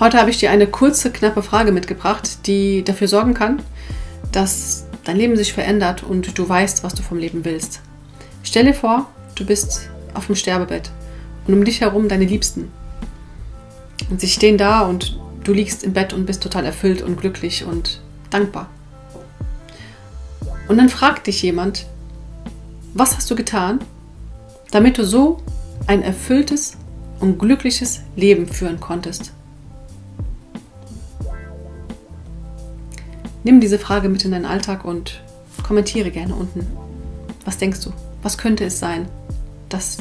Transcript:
Heute habe ich dir eine kurze, knappe Frage mitgebracht, die dafür sorgen kann, dass dein Leben sich verändert und du weißt, was du vom Leben willst. Stell dir vor, du bist auf dem Sterbebett und um dich herum deine Liebsten. Und sie stehen da und du liegst im Bett und bist total erfüllt und glücklich und dankbar. Und dann fragt dich jemand, was hast du getan, damit du so ein erfülltes und glückliches Leben führen konntest? Nimm diese Frage mit in deinen Alltag und kommentiere gerne unten. Was denkst du? Was könnte es sein, das